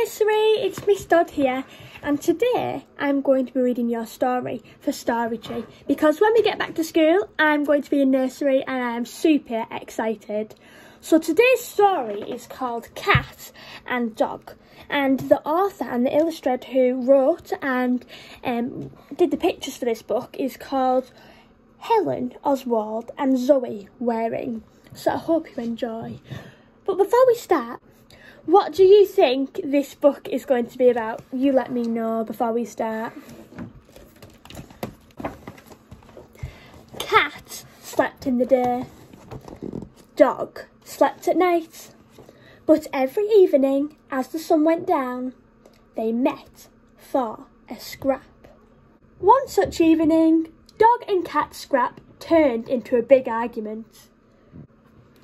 nursery, it's Miss Dodd here and today I'm going to be reading your story for Story Tree because when we get back to school I'm going to be in nursery and I am super excited. So today's story is called Cat and Dog and the author and the illustrator who wrote and um, did the pictures for this book is called Helen Oswald and Zoe Waring. So I hope you enjoy. But before we start, what do you think this book is going to be about? You let me know before we start. Cat slept in the day. Dog slept at night. But every evening, as the sun went down, they met for a scrap. One such evening, Dog and Cat scrap turned into a big argument.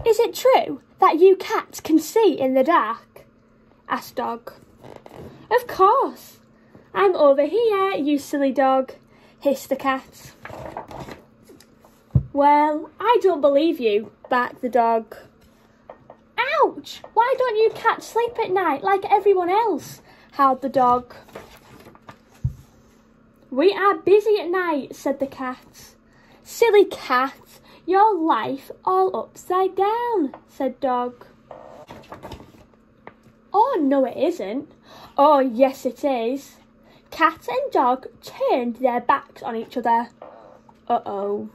Is it true that you cats can see in the dark? Asked Dog. Of course. I'm over here, you silly dog, hissed the cat. Well, I don't believe you, barked the dog. Ouch! Why don't you cats sleep at night like everyone else? howled the dog. We are busy at night, said the cat. Silly cat, your life all upside down, said dog. Oh, no, it isn't. Oh, yes, it is. Cat and dog turned their backs on each other. Uh oh.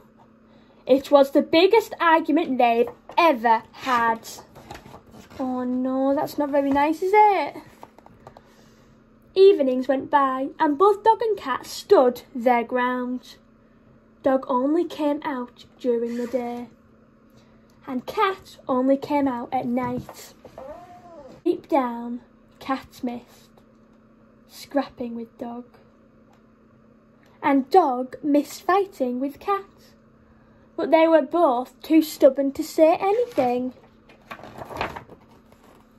It was the biggest argument they've ever had. Oh no, that's not very nice, is it? Evenings went by and both dog and cat stood their ground. Dog only came out during the day and cat only came out at night. Deep down, cat missed, scrapping with dog. And dog missed fighting with cat. But they were both too stubborn to say anything.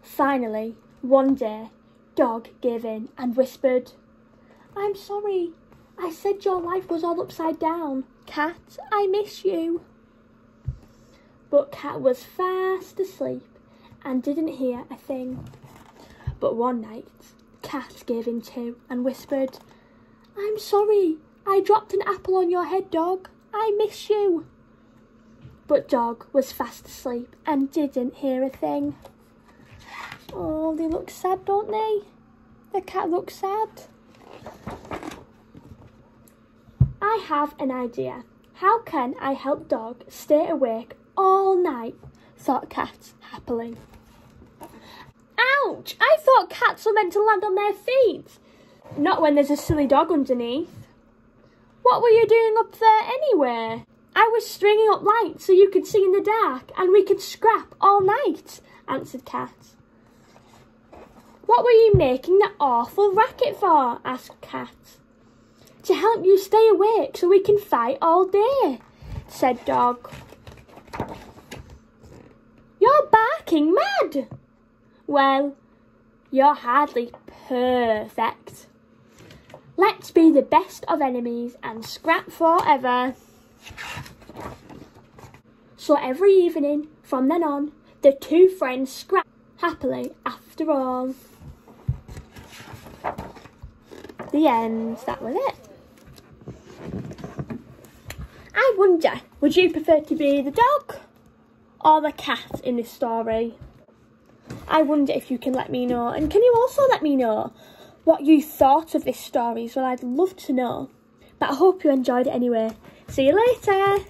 Finally, one day, Dog gave in and whispered, I'm sorry. I said your life was all upside down. Cat, I miss you. But Cat was fast asleep and didn't hear a thing. But one night, Cat gave in too and whispered, I'm sorry, I dropped an apple on your head, dog. I miss you. But Dog was fast asleep and didn't hear a thing. Oh, they look sad, don't they? The cat looks sad. I have an idea. How can I help Dog stay awake all night? Thought Cat happily. Ouch! I thought cats were meant to land on their feet. Not when there's a silly dog underneath. What were you doing up there anyway? I was stringing up lights so you could see in the dark and we could scrap all night, answered Cat. What were you making that awful racket for? asked Cat. To help you stay awake so we can fight all day, said Dog. You're mad. Well, you're hardly perfect. Let's be the best of enemies and scrap forever. So every evening from then on, the two friends scrapped happily after all. The end. That was it. I wonder, would you prefer to be the dog or the cat in this story? I wonder if you can let me know. And can you also let me know what you thought of this story as well? I'd love to know. But I hope you enjoyed it anyway. See you later.